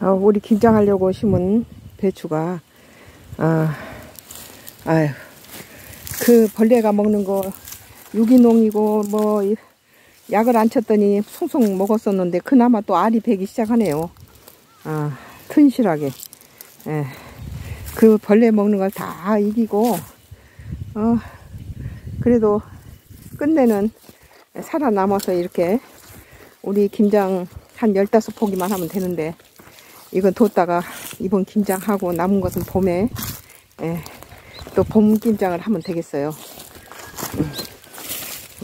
어, 우리 김장하려고 심은 배추가 아, 아유 그 벌레가 먹는 거 유기농이고 뭐 이- 약을 안 쳤더니 송송 먹었었는데 그나마 또 알이 배기 시작하네요. 아 튼실하게 예. 그 벌레 먹는 걸 다 이기고 어 그래도 끝내는 살아남아서 이렇게 우리 김장 한 15포기만 하면 되는데 이건 뒀다가 이번 김장하고 남은 것은 봄에 예, 또 봄 김장을 하면 되겠어요. 음.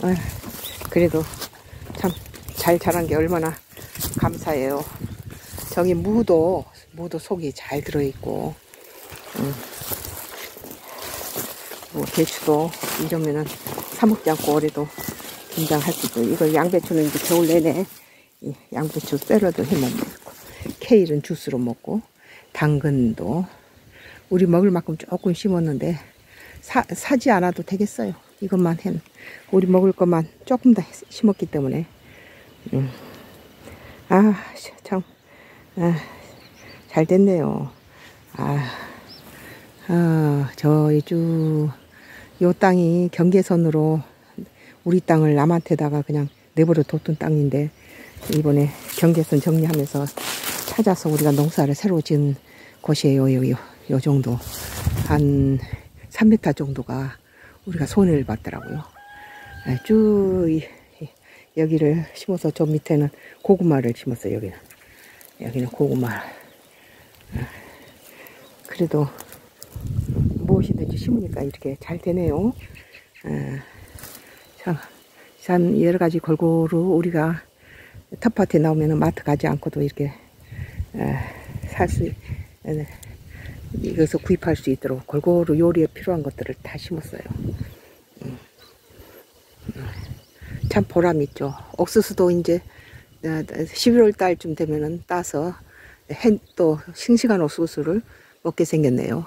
아휴, 그래도 참 잘 자란 게 얼마나 감사해요. 저기 무도 무도 속이 잘 들어있고 음. 뭐 배추도 이러면은 사 먹지 않고 올해도 김장할 수 있고 이걸 양배추는 이제 겨울 내내 이 양배추 샐러드 해 먹고 케일은 주스로 먹고 당근도 우리 먹을 만큼 조금 심었는데 사, 사지 않아도 되겠어요. 이것만 해 우리 먹을 것만 조금 더 심었기 때문에 음. 아, 참, 아, 잘 됐네요. 아, 아, 저희 쭉, 요 땅이 경계선으로 우리 땅을 남한테다가 그냥 내버려 뒀던 땅인데, 이번에 경계선 정리하면서 찾아서 우리가 농사를 새로 지은 곳이에요. 요, 요, 요 정도. 한 3m 정도가 우리가 손해를 봤더라고요. 아, 쭉, 여기를 심어서 저 밑에는 고구마를 심었어요. 여기는. 여기는 고구마. 아, 그래도 무엇이든지 심으니까 이렇게 잘 되네요. 아, 참, 참 여러 가지 골고루 우리가 텃밭에 나오면 마트 가지 않고도 이렇게 살 수, 이것을 구입할 수 있도록 골고루 요리에 필요한 것들을 다 심었어요. 음. 음. 참 보람 있죠. 옥수수도 이제 11월 달쯤 되면은 따서 해- 또 싱싱한 옥수수를 먹게 생겼네요.